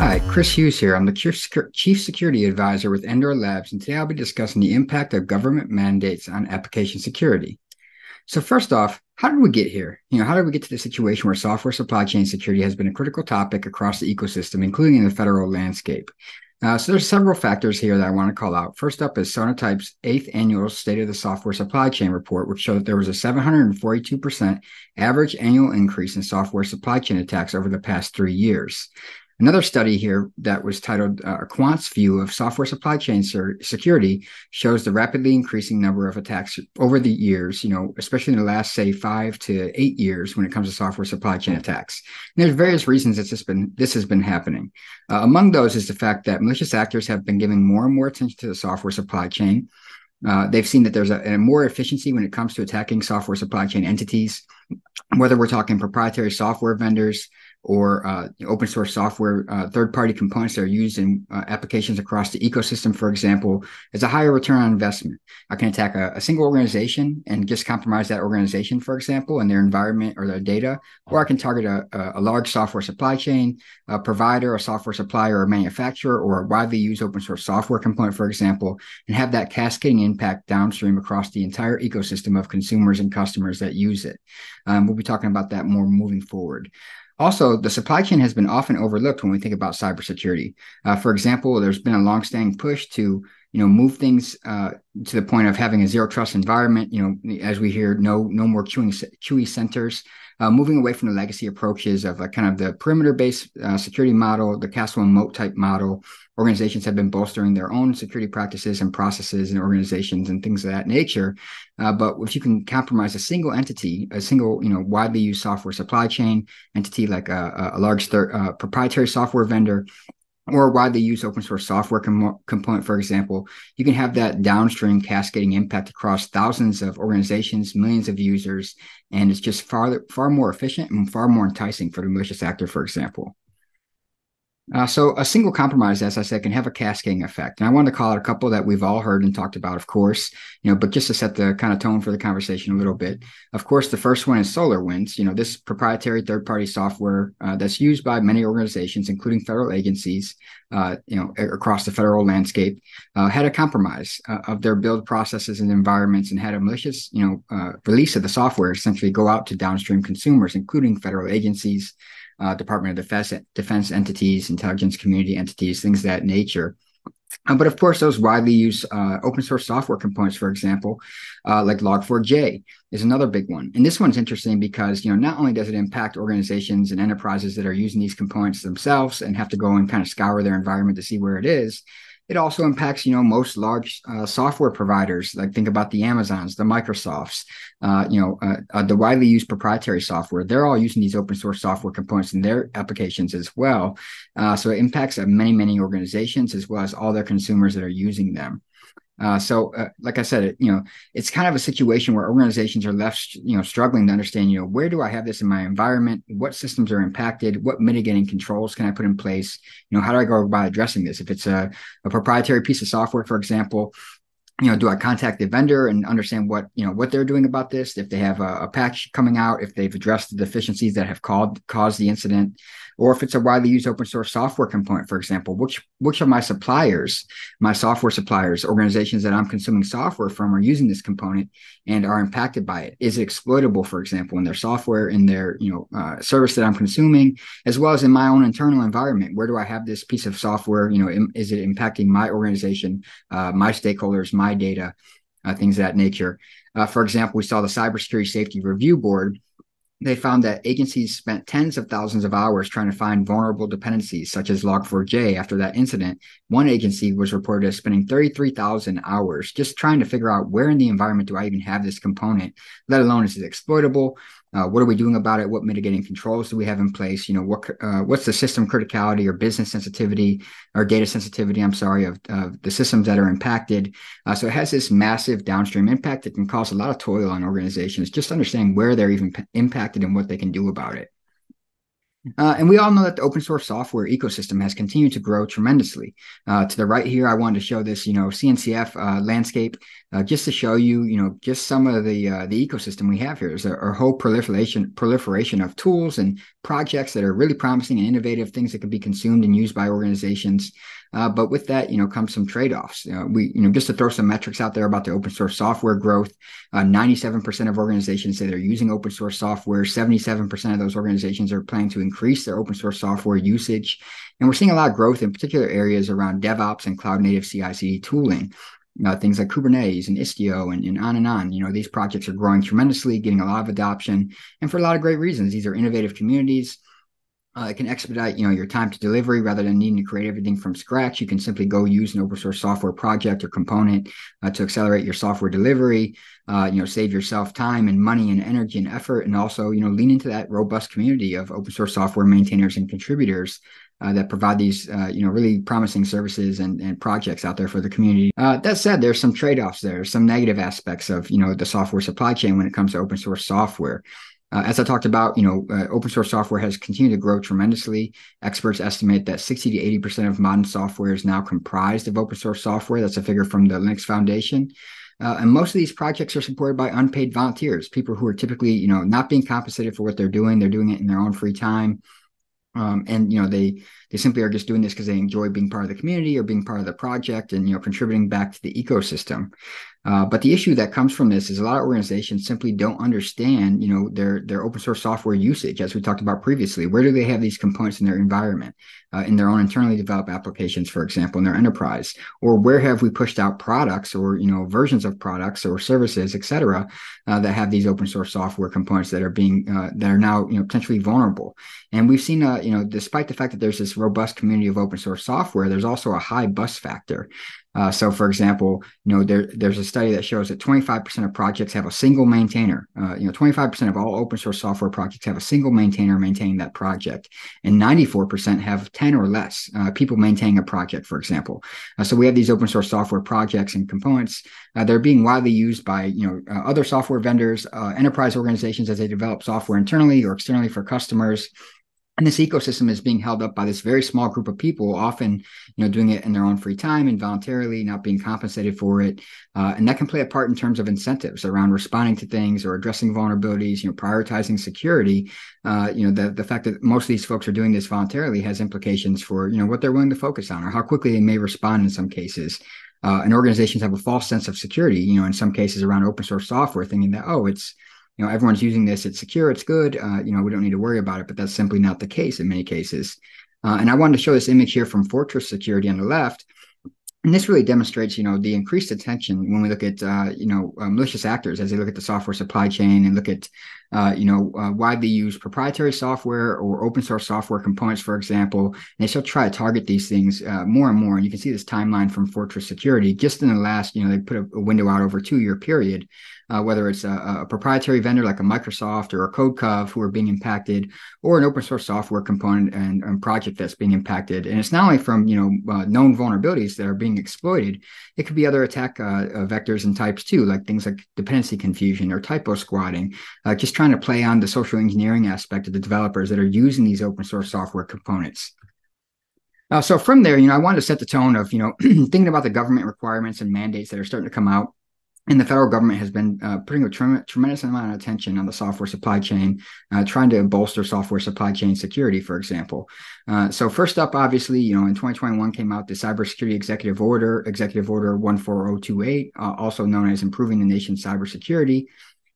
Hi, Chris Hughes here. I'm the Chief Security Advisor with Endor Labs, and today I'll be discussing the impact of government mandates on application security. So, first off, how did we get here? You know, how did we get to the situation where software supply chain security has been a critical topic across the ecosystem, including in the federal landscape? Uh, so there's several factors here that I want to call out. First up is Sonatype's eighth annual State of the Software Supply Chain report, which showed that there was a 742% average annual increase in software supply chain attacks over the past three years. Another study here that was titled uh, Quant's View of Software Supply Chain Security shows the rapidly increasing number of attacks over the years, you know, especially in the last, say, five to eight years when it comes to software supply chain attacks. And there's various reasons that this, been, this has been happening. Uh, among those is the fact that malicious actors have been giving more and more attention to the software supply chain. Uh, they've seen that there's a, a, more efficiency when it comes to attacking software supply chain entities, whether we're talking proprietary software vendors, or uh, open source software, uh, third party components that are used in uh, applications across the ecosystem, for example, is a higher return on investment. I can attack a, a, single organization and just compromise that organization, for example, and their environment or their data, or I can target a, a large software supply chain, a provider, a software supplier, or manufacturer, or a widely used open source software component, for example, and have that cascading impact downstream across the entire ecosystem of consumers and customers that use it. Um, we'll be talking about that more moving forward. Also, the supply chain has been often overlooked when we think about cybersecurity. Uh, for example, there's been a longstanding push to you know move things uh, to the point of having a zero trust environment. You know, as we hear, no no more queuing centers uh, moving away from the legacy approaches of like kind of the perimeter based uh, security model, the castle and moat type model. Organizations have been bolstering their own security practices and processes and organizations and things of that nature. Uh, but if you can compromise a single entity, a single you know widely used software supply chain entity like a, a large uh, proprietary software vendor or widely used open source software com- component, for example, you can have that downstream cascading impact across thousands of organizations, millions of users, and it's just far far more efficient and far more enticing for the malicious actor, for example. Uh, so a single compromise, as I said, can have a cascading effect. And I wanted to call out a couple that we've all heard and talked about, of course, you know, but just to set the kind of tone for the conversation a little bit. Of course, the first one is SolarWinds, you know, this proprietary third-party software uh, that's used by many organizations, including federal agencies, uh, you know, across the federal landscape, uh, had a compromise uh, of their build processes and environments and had a malicious, you know, uh, release of the software essentially go out to downstream consumers, including federal agencies, uh, Department of Defense, defense entities, intelligence community entities, things of that nature. Uh, but of course, those widely used uh, open source software components, for example, uh, like Log4j, is another big one. And this one's interesting because you know not only does it impact organizations and enterprises that are using these components themselves and have to go and kind of scour their environment to see where it is, it also impacts you know most large uh, software providers like think about the amazons the microsofts uh, you know uh, uh, the widely used proprietary software. They're all using these open source software components in their applications as well. Uh, so it impacts many many organizations as well as all their consumers that are using them uh, so, uh, like I said, it, you know, it's kind of a situation where organizations are left, you know, struggling to understand, you know, where do I have this in my environment? What systems are impacted? What mitigating controls can I put in place? You know, how do I go about addressing this? If it's a, a proprietary piece of software, for example, you know, do I contact the vendor and understand what you know what they're doing about this? If they have a, a patch coming out, if they've addressed the deficiencies that have called caused the incident, or if it's a widely used open source software component, for example, which which of my suppliers, my software suppliers, organizations that I'm consuming software from are using this component and are impacted by it? Is it exploitable, for example, in their software, in their you know uh, service that I'm consuming, as well as in my own internal environment? Where do I have this piece of software? You know, Im- is it impacting my organization, uh, my stakeholders, my data, uh, things of that nature? Uh, for example, we saw the Cybersecurity Safety Review Board they found that agencies spent tens of thousands of hours trying to find vulnerable dependencies, such as Log4j. After that incident, one agency was reported as spending 33,000 hours just trying to figure out where in the environment do I even have this component, let alone is it exploitable? Uh, what are we doing about it? What mitigating controls do we have in place? You know, what uh, what's the system criticality or business sensitivity or data sensitivity? I'm sorry of, of the systems that are impacted. Uh, so it has this massive downstream impact that can cause a lot of toil on organizations. Just understanding where they're even p- impacted and what they can do about it. Uh, and we all know that the open source software ecosystem has continued to grow tremendously. Uh, to the right here, I wanted to show this, you know, CNCF uh, landscape, uh, just to show you, you know, just some of the uh, the ecosystem we have here. There's a, a, whole proliferation proliferation of tools and projects that are really promising and innovative, things that can be consumed and used by organizations. Uh, but with that, you know, comes some trade-offs. We, you know, just to throw some metrics out there about the open source software growth, 97% uh, of organizations say they're using open source software. 77% of those organizations are planning to increase their open source software usage. And we're seeing a lot of growth in particular areas around DevOps and cloud native CI/CD tooling. Uh, things like Kubernetes and Istio and, and on and on. You know, these projects are growing tremendously, getting a lot of adoption, and for a lot of great reasons. These are innovative communities uh, it can expedite, you know, your time to delivery rather than needing to create everything from scratch. You can simply go use an open source software project or component uh, to accelerate your software delivery. Uh, you know, save yourself time and money and energy and effort, and also, you know, lean into that robust community of open source software maintainers and contributors uh, that provide these, uh, you know, really promising services and, and projects out there for the community. Uh, that said, there's some trade-offs there, some negative aspects of, you know, the software supply chain when it comes to open source software. Uh, as I talked about, you know, uh, open source software has continued to grow tremendously. Experts estimate that 60 to 80 percent of modern software is now comprised of open source software. That's a figure from the Linux Foundation. Uh, and most of these projects are supported by unpaid volunteers, people who are typically, you know, not being compensated for what they're doing. They're doing it in their own free time. Um, and you know they they simply are just doing this because they enjoy being part of the community or being part of the project and you know contributing back to the ecosystem uh, but the issue that comes from this is a lot of organizations simply don't understand, you know, their their open source software usage, as we talked about previously. Where do they have these components in their environment, uh, in their own internally developed applications, for example, in their enterprise, or where have we pushed out products or you know versions of products or services, et cetera, uh, that have these open source software components that are being uh, that are now you know potentially vulnerable. And we've seen, uh, you know, despite the fact that there's this robust community of open source software, there's also a high bust factor. Uh, so, for example, you know, there, there's a study that shows that 25% of projects have a single maintainer. Uh, you know, 25% of all open source software projects have a single maintainer maintaining that project, and 94% have 10 or less uh, people maintaining a project, for example. Uh, so, we have these open source software projects and components. Uh, they're being widely used by you know uh, other software vendors, enterprise organizations as they develop software internally or externally for customers and this ecosystem is being held up by this very small group of people often you know doing it in their own free time and voluntarily not being compensated for it. Uh, and that can play a part in terms of incentives around responding to things or addressing vulnerabilities you know prioritizing security. Uh, you know the, the fact that most of these folks are doing this voluntarily has implications for you know what they're willing to focus on or how quickly they may respond in some cases. Uh, and organizations have a false sense of security you know in some cases around open source software thinking that oh it's you know everyone's using this it's secure it's good uh, you know we don't need to worry about it but that's simply not the case in many cases. Uh, and i wanted to show this image here from fortress security on the left. And this really demonstrates, you know, the increased attention when we look at, uh, you know, uh, malicious actors as they look at the software supply chain and look at, uh, you know, uh, widely used proprietary software or open source software components, for example. And they still try to target these things uh, more and more. And you can see this timeline from Fortress Security just in the last, you know, they put a, a window out over two year period uh, whether it's a, a, proprietary vendor like a Microsoft or a CodeCov who are being impacted, or an open source software component and, and project that's being impacted. And it's not only from you know uh, known vulnerabilities that are being exploited; it could be other attack vectors and types too, like things like dependency confusion or typo squatting, just trying to play on the social engineering aspect of the developers that are using these open source software components. Uh, so from there, you know, I wanted to set the tone of, you know, thinking about the government requirements and mandates that are starting to come out and the federal government has been uh, putting a trem- tremendous amount of attention on the software supply chain, uh, trying to bolster software supply chain security, for example. Uh, so first up, obviously, you know, in 2021 came out the Cybersecurity Executive Order, Executive Order 14028, uh, also known as Improving the Nation's Cybersecurity.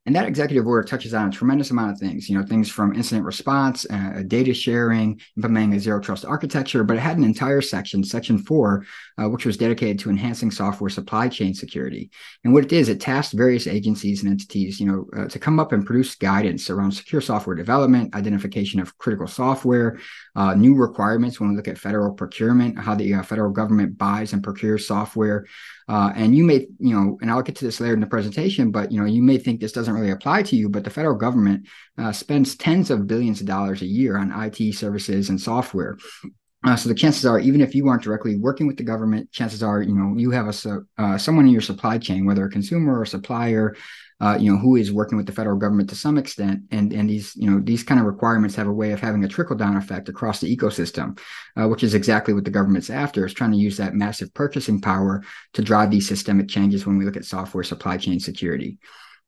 And that executive order touches on a tremendous amount of things, you know, things from incident response, uh, data sharing, implementing a zero trust architecture, but it had an entire section, section four, uh, which was dedicated to enhancing software supply chain security. And what it is, it tasked various agencies and entities, you know, uh, to come up and produce guidance around secure software development, identification of critical software, uh, new requirements when we look at federal procurement, how the uh, federal government buys and procures software. Uh, and you may, you know, and I'll get to this later in the presentation, but you know, you may think this doesn't really apply to you, but the federal government uh, spends tens of billions of dollars a year on IT services and software. Uh, so the chances are, even if you aren't directly working with the government, chances are, you know, you have a uh, someone in your supply chain, whether a consumer or a supplier, uh, you know, who is working with the federal government to some extent, and and these, you know, these kind of requirements have a way of having a trickle down effect across the ecosystem, uh, which is exactly what the government's after, is trying to use that massive purchasing power to drive these systemic changes when we look at software supply chain security.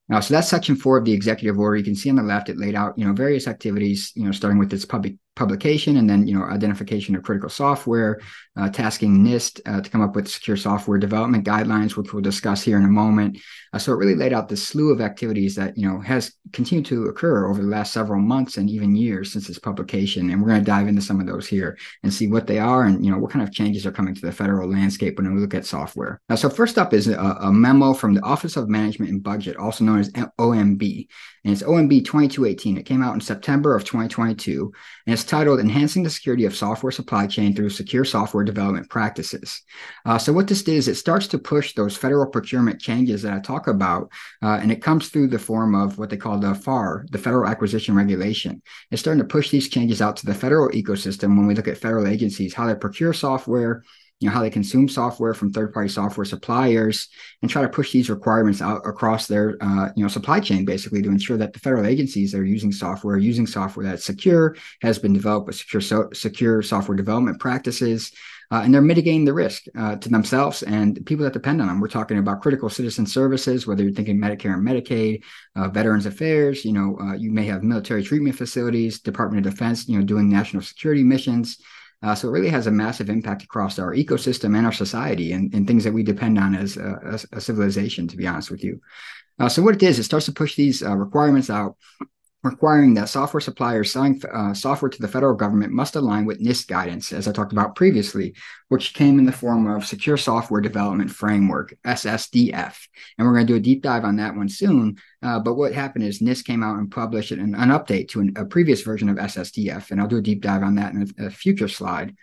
Now, so that's section four of the executive order. You can see on the left it laid out, you know, various activities, you know, starting with its public publication and then you know identification of critical software uh, tasking nist uh, to come up with secure software development guidelines which we'll discuss here in a moment. Uh, so it really laid out the slew of activities that you know has continued to occur over the last several months and even years since its publication. And we're going to dive into some of those here and see what they are and you know what kind of changes are coming to the federal landscape when we look at software. Uh, so first up is a, a memo from the office of management and budget also known as omb and it's OMB 2218. It came out in September of 2022, and it's titled Enhancing the Security of Software Supply Chain Through Secure Software Development Practices. Uh, so, what this did is it starts to push those federal procurement changes that I talk about, uh, and it comes through the form of what they call the FAR, the Federal Acquisition Regulation. It's starting to push these changes out to the federal ecosystem when we look at federal agencies, how they procure software, you know how they consume software from third-party software suppliers and try to push these requirements out across their uh, you know supply chain basically to ensure that the federal agencies that are using software using software that's secure has been developed with secure so, secure software development practices uh, and they're mitigating the risk uh, to themselves and people that depend on them. We're talking about critical citizen services, whether you're thinking Medicare and Medicaid, uh, Veterans Affairs. You know, uh, you may have military treatment facilities, Department of Defense. You know, doing national security missions. Uh, so it really has a massive impact across our ecosystem and our society and, and things that we depend on as a, a civilization, to be honest with you. Uh, so what it is, it starts to push these uh, requirements out requiring that software suppliers selling uh, software to the federal government must align with NIST guidance, as I talked about previously, which came in the form of Secure Software Development Framework, SSDF. And we're going to do a deep dive on that one soon. Uh, but what happened is NIST came out and published an, an update to an, a previous version of SSDF, and I'll do a deep dive on that in a, a future slide.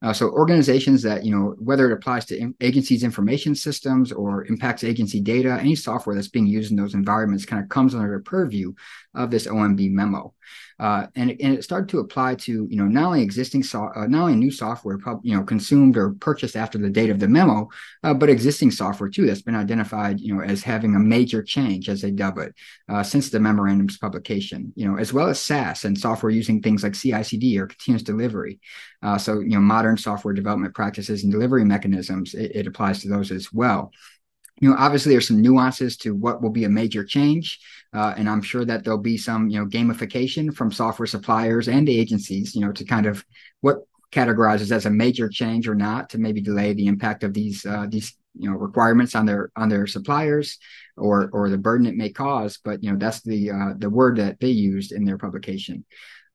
Uh, so organizations that, you know, whether it applies to in- agencies' information systems or impacts agency data, any software that's being used in those environments kind of comes under the purview of this OMB memo. Uh, and, it, and it started to apply to you know not only existing so, uh, not only new software pub, you know consumed or purchased after the date of the memo, uh, but existing software too that's been identified you know as having a major change as they dub it uh, since the memorandum's publication. You know as well as SaaS and software using things like CI/CD or continuous delivery. Uh, so you know modern software development practices and delivery mechanisms it, it applies to those as well you know obviously there's some nuances to what will be a major change uh, and i'm sure that there'll be some you know gamification from software suppliers and agencies you know to kind of what categorizes as a major change or not to maybe delay the impact of these uh, these you know requirements on their on their suppliers or or the burden it may cause. But you know that's the uh, the word that they used in their publication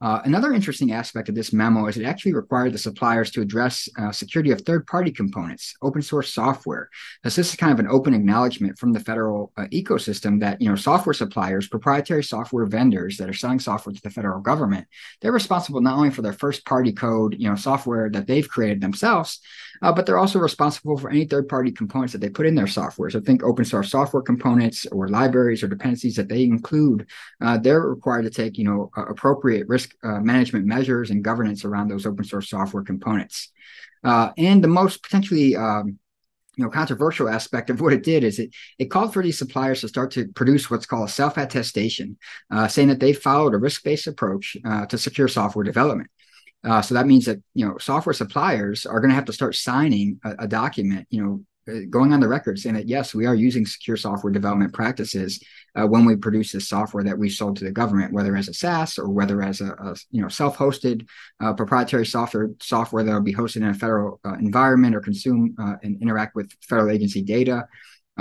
uh, another interesting aspect of this memo is it actually required the suppliers to address uh, security of third-party components, open source software. As this is kind of an open acknowledgement from the federal uh, ecosystem that you know software suppliers, proprietary software vendors that are selling software to the federal government, they're responsible not only for their first-party code, you know, software that they've created themselves, uh, but they're also responsible for any third-party components that they put in their software. So think open source software components or libraries or dependencies that they include. Uh, they're required to take you know appropriate risk uh, management measures and governance around those open source software components. Uh, and the most potentially um, you know controversial aspect of what it did is it it called for these suppliers to start to produce what's called a self attestation, uh, saying that they followed a risk based approach uh, to secure software development. Uh, so that means that you know software suppliers are going to have to start signing a, a document, you know, going on the record saying that yes, we are using secure software development practices uh, when we produce this software that we sold to the government, whether as a SaaS or whether as a, a you know self-hosted uh, proprietary software software that will be hosted in a federal uh, environment or consume uh, and interact with federal agency data.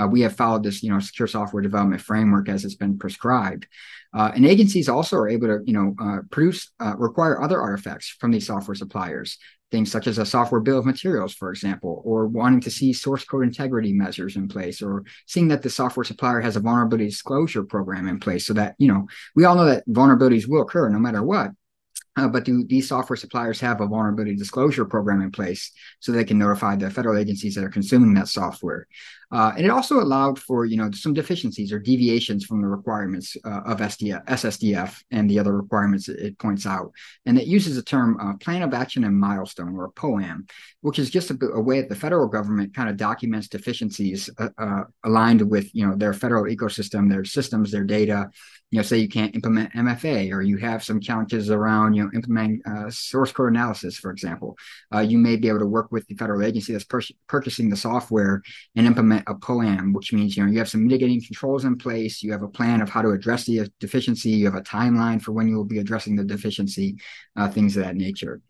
Uh, we have followed this, you know, secure software development framework as it's been prescribed. Uh, and agencies also are able to, you know, uh, produce, uh, require other artifacts from these software suppliers, things such as a software bill of materials, for example, or wanting to see source code integrity measures in place, or seeing that the software supplier has a vulnerability disclosure program in place so that, you know, we all know that vulnerabilities will occur no matter what. Uh, but do these software suppliers have a vulnerability disclosure program in place so they can notify the federal agencies that are consuming that software? Uh, and it also allowed for you know some deficiencies or deviations from the requirements uh, of SDF, SSDF and the other requirements it points out. And it uses the term uh, Plan of Action and Milestone or POAM, which is just a, a way that the federal government kind of documents deficiencies uh, uh, aligned with you know their federal ecosystem, their systems, their data. You know, say you can't implement MFA or you have some challenges around you know implementing uh, source code analysis, for example. you may be able to work with the federal agency that's pur- purchasing the software and implement a POAM, which means you know you have some mitigating controls in place. You have a plan of how to address the deficiency. You have a timeline for when you will be addressing the deficiency, uh, things of that nature.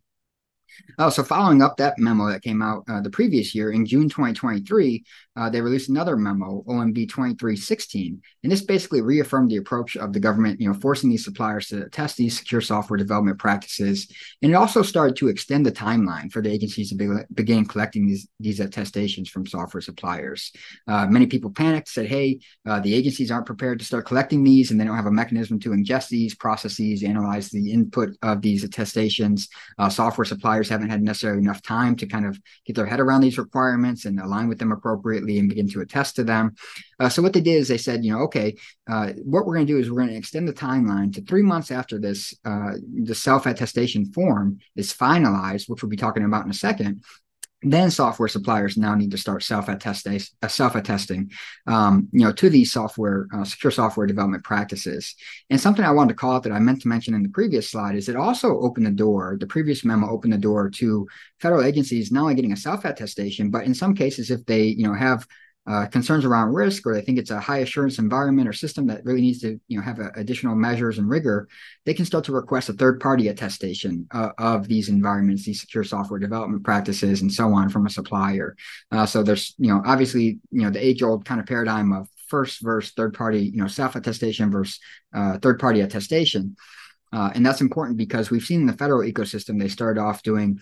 Uh, so following up that memo that came out uh, the previous year in June 2023, uh, they released another memo, OMB 2316, and this basically reaffirmed the approach of the government, you know, forcing these suppliers to test these secure software development practices, and it also started to extend the timeline for the agencies to be, begin collecting these these attestations from software suppliers. Uh, many people panicked, said, "Hey, uh, the agencies aren't prepared to start collecting these, and they don't have a mechanism to ingest these, process these, analyze the input of these attestations. Uh, software suppliers haven't had necessarily enough time to kind of get their head around these requirements and align with them appropriately." and begin to attest to them. Uh, so what they did is they said, you know, okay, uh, what we're going to do is we're going to extend the timeline to three months after this, uh, the self attestation form is finalized, which we'll be talking about in a second then software suppliers now need to start self-attesting, uh, self-attesting, um, you know, to these software uh, secure software development practices. And something I wanted to call out that I meant to mention in the previous slide is it also opened the door. The previous memo opened the door to federal agencies not only getting a self-attestation, but in some cases, if they you know have uh, concerns around risk or they think it's a high assurance environment or system that really needs to you know have a, additional measures and rigor they can start to request a third party attestation uh, of these environments these secure software development practices and so on from a supplier. Uh, so there's you know obviously you know the age old kind of paradigm of first versus third party you know self attestation versus uh, third party attestation. Uh, and that's important because we've seen in the federal ecosystem they started off doing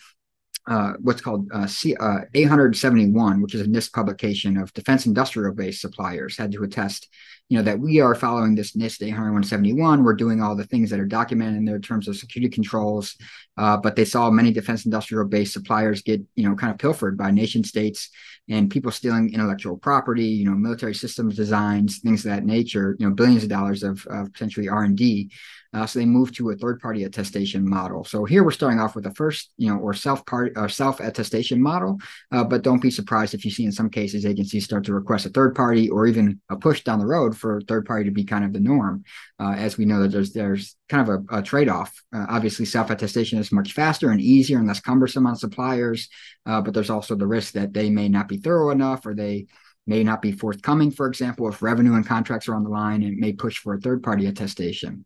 uh, what's called uh, C, uh, 871, which is a NIST publication of defense industrial base suppliers, had to attest, you know, that we are following this NIST 871. We're doing all the things that are documented in there in terms of security controls. Uh, but they saw many defense industrial base suppliers get, you know, kind of pilfered by nation states and people stealing intellectual property, you know, military systems designs, things of that nature, you know, billions of dollars of, of potentially R&D. Uh, so they moved to a third-party attestation model. So here we're starting off with the first, you know, or self-part or self-attestation model. Uh, but don't be surprised if you see in some cases agencies start to request a third party or even a push down the road for third party to be kind of the norm. Uh, as we know that there's there's kind of a, a trade-off. Uh, obviously, self-attestation is much faster and easier and less cumbersome on suppliers, uh, but there's also the risk that they may not be thorough enough or they may not be forthcoming. For example, if revenue and contracts are on the line, it may push for a third-party attestation.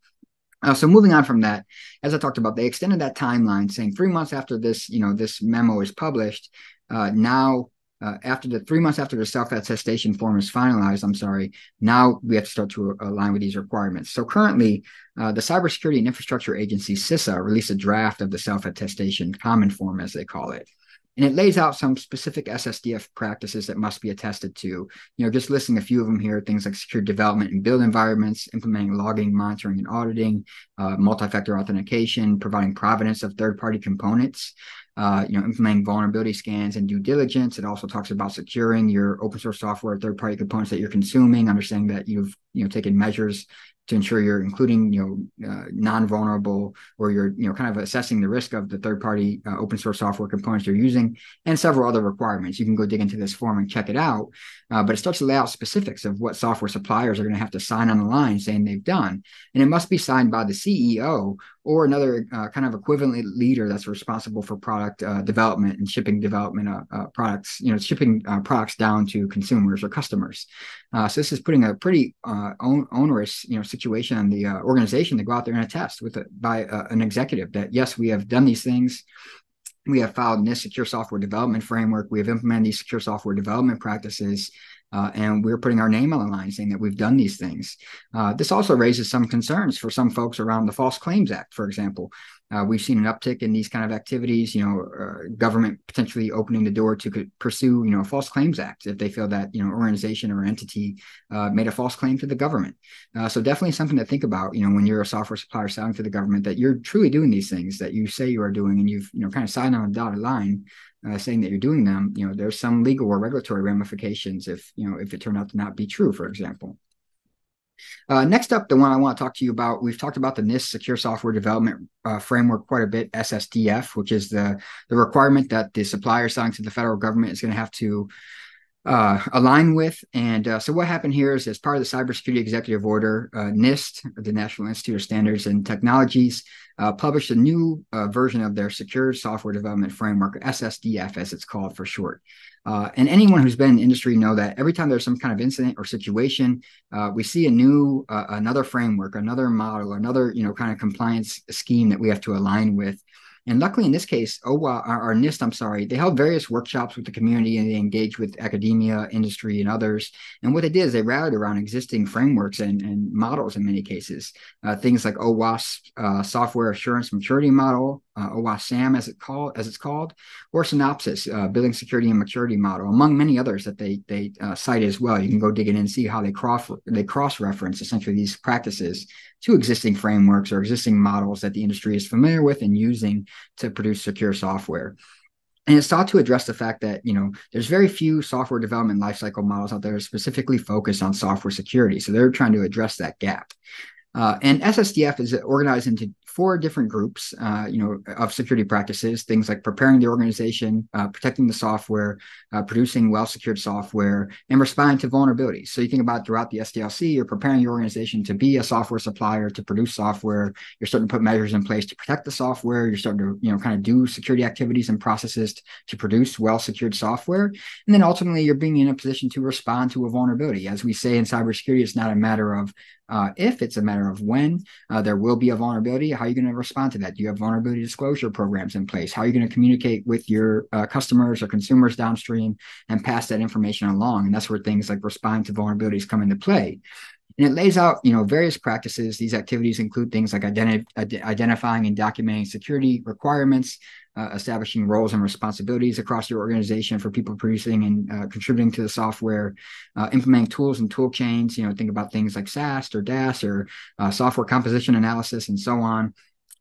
Uh, so moving on from that, as I talked about, they extended that timeline, saying three months after this, you know, this memo is published. Uh, now, uh, after the three months after the self attestation form is finalized, I'm sorry, now we have to start to align with these requirements. So currently, uh, the Cybersecurity and Infrastructure Agency (CISA) released a draft of the self attestation common form, as they call it and it lays out some specific SSDF practices that must be attested to. You know, just listing a few of them here, things like secure development and build environments, implementing logging, monitoring, and auditing, uh, multi-factor authentication, providing provenance of third-party components, uh, you know, implementing vulnerability scans and due diligence. It also talks about securing your open source software, third-party components that you're consuming, understanding that you've you know taken measures to ensure you're including you know uh, non-vulnerable or you're you know kind of assessing the risk of the third party uh, open source software components you're using and several other requirements you can go dig into this form and check it out uh, but it starts to lay out specifics of what software suppliers are going to have to sign on the line saying they've done and it must be signed by the ceo or another uh, kind of equivalent leader that's responsible for product uh, development and shipping development uh, uh products, you know, shipping uh, products down to consumers or customers. Uh, so this is putting a pretty on- onerous, you know, situation on the organization to go out there and attest with it by an executive that yes, we have done these things. We have filed this secure software development framework. We have implemented these secure software development practices. Uh, and we're putting our name on the line saying that we've done these things. Uh, this also raises some concerns for some folks around the False Claims Act, for example. Uh, we've seen an uptick in these kind of activities, you know, uh, government potentially opening the door to pursue, you know, a false claims act if they feel that, you know, organization or entity uh, made a false claim to the government. Uh, so definitely something to think about, you know, when you're a software supplier selling to the government that you're truly doing these things that you say you are doing and you've, you know, kind of signed on a dotted line uh, saying that you're doing them, you know, there's some legal or regulatory ramifications if you know if it turned out to not be true, for example. Uh, next up, the one I want to talk to you about, we've talked about the NIST Secure Software Development uh, Framework quite a bit, SSDF, which is the, the requirement that the supplier selling to the federal government is going to have to uh, align with. And uh, so what happened here is as part of the Cybersecurity Executive Order, uh, NIST, the National Institute of Standards and Technologies, uh, published a new uh, version of their Secure Software Development Framework, SSDF as it's called for short. Uh, and anyone who's been in industry know that every time there's some kind of incident or situation, we see a new, another framework, another model, another you know kind of compliance scheme that we have to align with. And luckily, in this case, OWA, or, NIST, I'm sorry, they held various workshops with the community and they engaged with academia, industry, and others. And what they did is they rallied around existing frameworks and, and models in many cases. Uh, things like OWASP uh, Software Assurance Maturity Model, uh, OWASP-SAMM as it called as it's called, or Synopsys uh, Building Security In Maturity Model, among many others that they they uh, cite as well. You can go dig in and see how they cross they cross reference essentially these practices to existing frameworks or existing models that the industry is familiar with and using to produce secure software. And it's thought to address the fact that you know there's very few software development lifecycle models out there specifically focused on software security. So they're trying to address that gap. Uh, and SSDF is organized into four different groups, uh, you know, of security practices. Things like preparing the organization, uh, protecting the software, uh, producing well-secured software, and responding to vulnerabilities. So you think about throughout the SDLC, you're preparing your organization to be a software supplier, to produce software. You're starting to put measures in place to protect the software. You're starting to, you know, kind of do security activities and processes to, to produce well-secured software. And then ultimately, you're being in a position to respond to a vulnerability. As we say in cybersecurity, it's not a matter of uh, if it's a matter of when uh, there will be a vulnerability, how are you going to respond to that? Do you have vulnerability disclosure programs in place? How are you going to communicate with your uh, customers or consumers downstream and pass that information along? And that's where things like responding to vulnerabilities come into play. And it lays out, you know, various practices. These activities include things like identi- identifying and documenting security requirements, uh, establishing roles and responsibilities across your organization for people producing and uh, contributing to the software, uh, implementing tools and tool chains. You know, think about things like SAST or DAST or uh, software composition analysis and so on.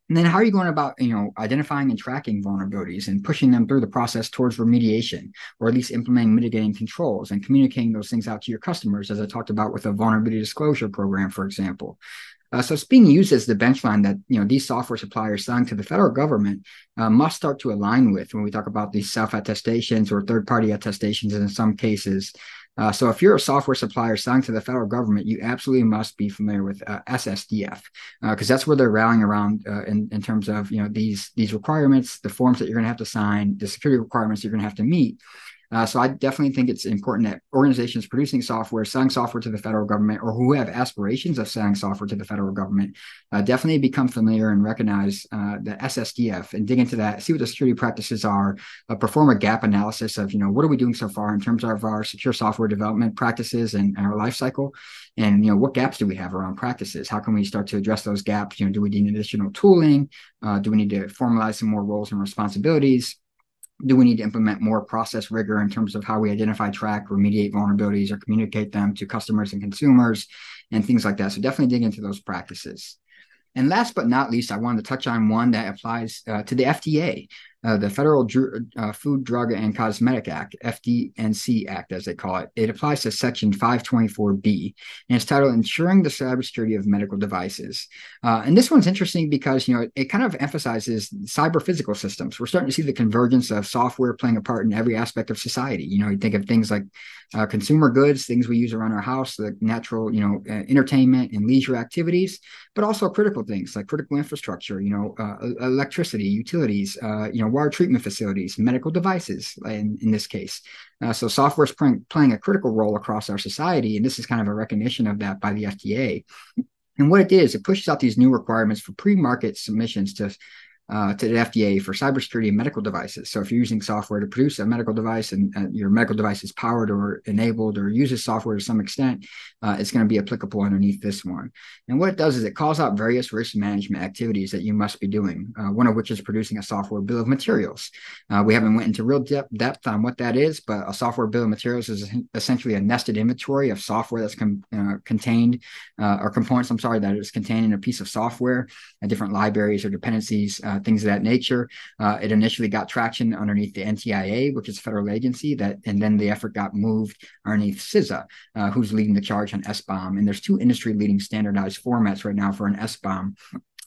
And then how are you going about, you know, identifying and tracking vulnerabilities and pushing them through the process towards remediation, or at least implementing mitigating controls and communicating those things out to your customers, as I talked about with a vulnerability disclosure program, for example. Uh, so it's being used as the benchline that you know these software suppliers selling to the federal government uh, must start to align with when we talk about these self attestations or third party attestations in some cases. Uh, so if you're a software supplier selling to the federal government, you absolutely must be familiar with uh, SSDF because uh, that's where they're rallying around uh, in, in terms of you know these these requirements, the forms that you're going to have to sign, the security requirements you're going to have to meet. Uh, so I definitely think it's important that organizations producing software, selling software to the federal government, or who have aspirations of selling software to the federal government, uh, definitely become familiar and recognize uh, the SSDF and dig into that, see what the security practices are, uh, perform a gap analysis of, you know, what are we doing so far in terms of our secure software development practices and, and our life cycle, and you know, what gaps do we have around practices? How can we start to address those gaps? You know, do we need additional tooling? Uh, do we need to formalize some more roles and responsibilities? Do we need to implement more process rigor in terms of how we identify, track, remediate vulnerabilities, or communicate them to customers and consumers, and things like that? So definitely dig into those practices. And last but not least, I wanted to touch on one that applies uh, to the FDA uh, the Federal Dr- uh, Food, Drug, and Cosmetic Act, FD&C Act, as they call it. It applies to Section 524B, and it's titled "Ensuring the Cybersecurity of Medical Devices." Uh, and this one's interesting because you know it, it, kind of emphasizes cyber physical systems. We're starting to see the convergence of software playing a part in every aspect of society. You know, you think of things like uh, consumer goods, things we use around our house, the natural, you know, uh, entertainment and leisure activities, but also critical things like critical infrastructure. You know, electricity, utilities. you know water treatment facilities, medical devices in, in this case. Uh, so software is playing, playing a critical role across our society, and this is kind of a recognition of that by the FDA. And what it did is it pushes out these new requirements for pre-market submissions to uh, to the FDA for cybersecurity and medical devices. So if you're using software to produce a medical device and, your medical device is powered or enabled or uses software to some extent, uh, it's going to be applicable underneath this one. And what it does is it calls out various risk management activities that you must be doing, uh, one of which is producing a software bill of materials. Uh, we haven't went into real depth, depth on what that is, but a software bill of materials is essentially a nested inventory of software that's com- uh, contained or components, I'm sorry, that is contained in a piece of software, and different libraries or dependencies uh, things of that nature. Uh, it initially got traction underneath the NTIA, which is a federal agency, that, and then the effort got moved underneath CISA, uh, who's leading the charge on SBOM. And there's two industry-leading standardized formats right now for an SBOM.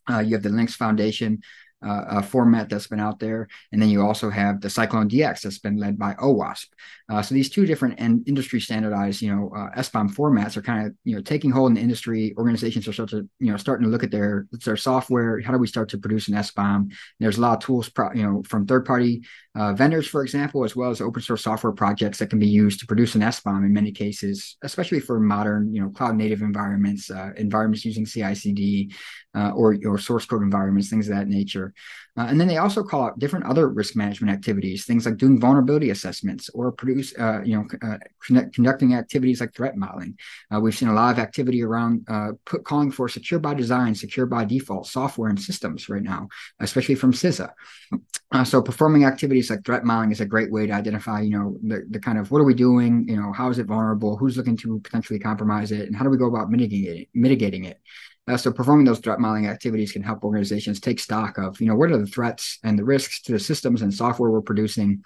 Uh, you have the Linux Foundation, uh, format that's been out there. And then you also have the CycloneDX that's been led by OWASP. Uh, so these two different and industry standardized, you know, uh, SBOM formats are kind of, you know, taking hold in the industry. Organizations are start to, you know, starting to look at their their software. How do we start to produce an SBOM? There's a lot of tools, pro, you know, from third party uh, vendors, for example, as well as open source software projects that can be used to produce an SBOM in many cases, especially for modern, you know, cloud native environments, uh, environments using CI/CD, uh, or or source code environments, things of that nature. Uh, and then they also call out different other risk management activities, things like doing vulnerability assessments or produce, uh, you know, uh, connect, conducting activities like threat modeling. Uh, we've seen a lot of activity around uh, put, calling for secure by design, secure by default software and systems right now, especially from CISA. So performing activities like threat modeling is a great way to identify, you know, the, the kind of what are we doing, you know, how is it vulnerable, who's looking to potentially compromise it, and how do we go about mitigating it, mitigating it. Uh, so performing those threat modeling activities can help organizations take stock of, you know, what are the threats and the risks to the systems and software we're producing?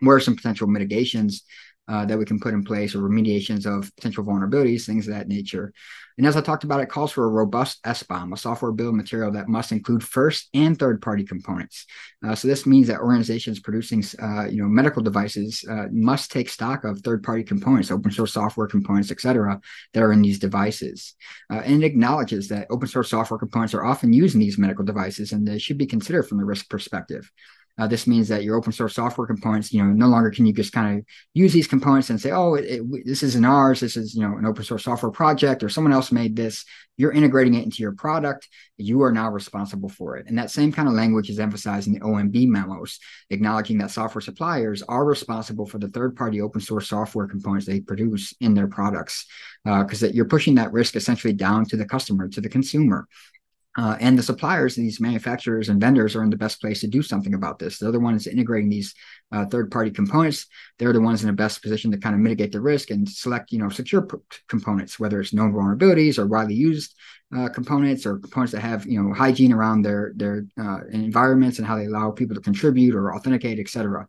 Where are some potential mitigations uh, that we can put in place or remediations of potential vulnerabilities, things of that nature. And as I talked about, it calls for a robust SBOM, a software of material that must include first and third party components. Uh, so this means that organizations producing, uh, you know, medical devices uh, must take stock of third party components, open source software components, et cetera, that are in these devices. Uh, and it acknowledges that open source software components are often used in these medical devices and they should be considered from the risk perspective. Uh, this means that your open source software components, you know, no longer can you just kind of use these components and say, oh, it, it, this isn't ours. This is, you know, an open source software project or someone else made this. You're integrating it into your product. You are now responsible for it. And that same kind of language is emphasized in the OMB memos, acknowledging that software suppliers are responsible for the third party open source software components they produce in their products. Because uh, you're pushing that risk essentially down to the customer, to the consumer. Uh, and the suppliers, these manufacturers and vendors, are in the best place to do something about this. They're the ones integrating these uh, third-party components. They're the ones in the best position to kind of mitigate the risk and select, you know, secure p- components, whether it's known vulnerabilities or widely used uh, components or components that have, you know, hygiene around their their uh, environments and how they allow people to contribute or authenticate, et cetera.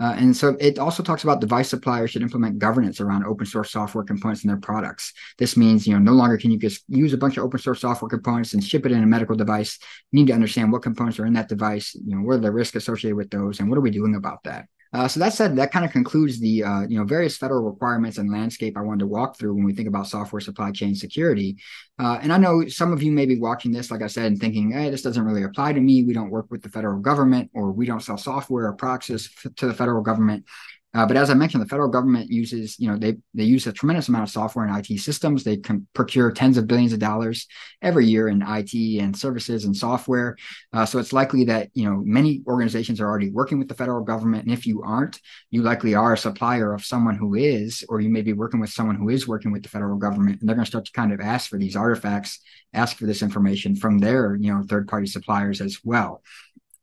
Uh, and so it also talks about device suppliers should implement governance around open source software components in their products. This means, you know, no longer can you just use a bunch of open source software components and ship it in a medical device. You need to understand what components are in that device, you know, what are the risks associated with those, and what are we doing about that. Uh, so that said, that kind of concludes the uh, you know various federal requirements and landscape I wanted to walk through when we think about software supply chain security. Uh, and I know some of you may be watching this, like I said, and thinking, "Hey, this doesn't really apply to me. We don't work with the federal government, or we don't sell software or proxies to the federal government." Uh, but as I mentioned, the federal government uses, you know, they they use a tremendous amount of software and IT systems. They can procure tens of billions of dollars every year in IT and services and software. Uh, so it's likely that you know many organizations are already working with the federal government, and if you aren't, you likely are a supplier of someone who is, or you may be working with someone who is working with the federal government, and they're going to start to kind of ask for these artifacts, ask for this information from their you know third party suppliers as well.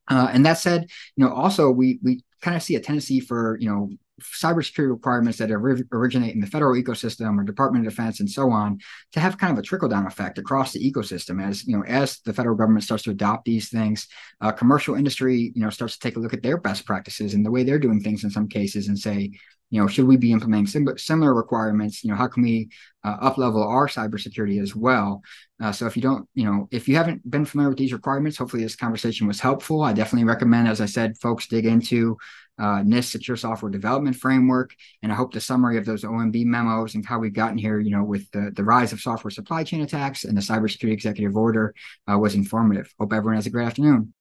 Uh, and that said, you know, also we we kind of see a tendency for you know cybersecurity requirements that originate in the federal ecosystem or Department of Defense and so on to have kind of a trickle down effect across the ecosystem as you know as the federal government starts to adopt these things uh, commercial industry you know starts to take a look at their best practices and the way they're doing things in some cases and say you know, should we be implementing sim- similar requirements? You know, how can we uh, up level our cybersecurity as well? Uh, so if you don't, you know, if you haven't been familiar with these requirements, hopefully this conversation was helpful. I definitely recommend, as I said, folks dig into uh, NIST Secure Software Development Framework, and I hope the summary of those OMB memos and how we've gotten here, you know, with the, the rise of software supply chain attacks and the Cybersecurity Executive Order uh, was informative. Hope everyone has a great afternoon.